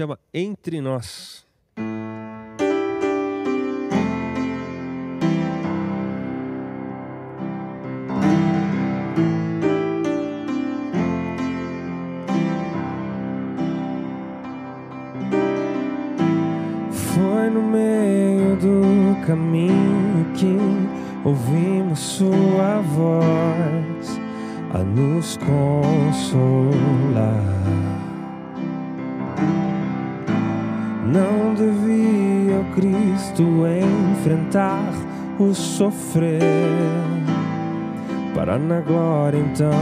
chama Entre Nós. Foi no meio do caminho que ouvimos Sua voz a nos consolar. Não devia o Cristo enfrentar o sofrer para na glória então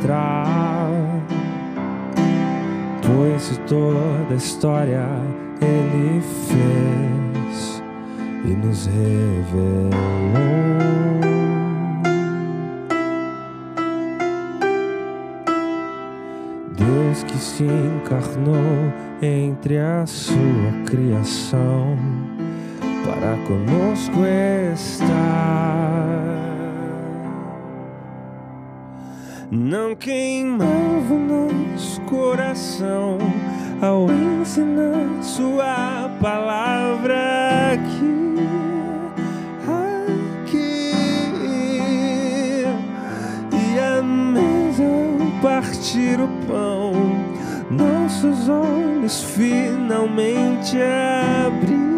entrar. Pois toda a história ele fez e nos revelou. Deus que se encarnou entre a sua criação para conosco estar. Não queimava o nosso coração ao ensinar Sua palavra partir o pão, nossos olhos finalmente abrir.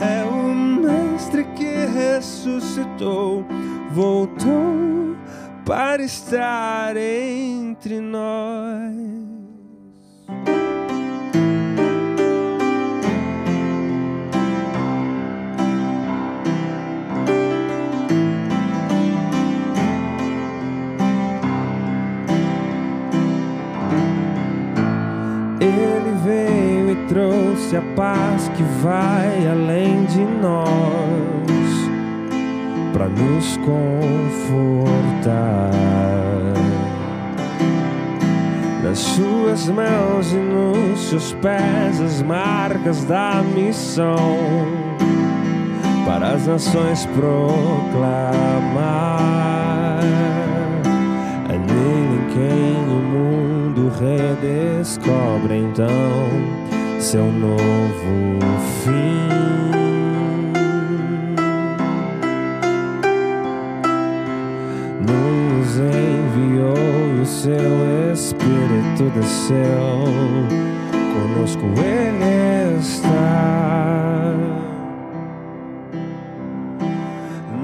É o Mestre que ressuscitou, voltou para estar entre nós. Trouxe a paz que vai além de nós para nos confortar. Nas suas mãos e nos seus pés as marcas da missão para as nações proclamar. É nele em quem o mundo redescobre então seu novo fim. Nos enviou o seu Espírito desceu, conosco ele está.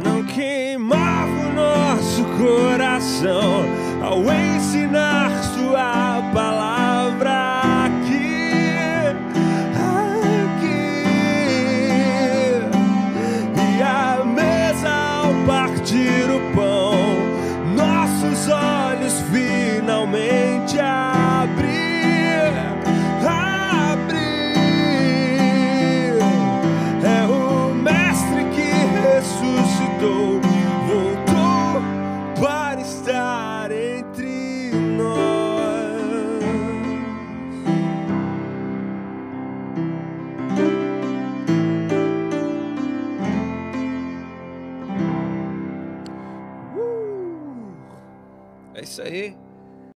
Não queimava o nosso coração ao ensinar Sua palavra É isso aí.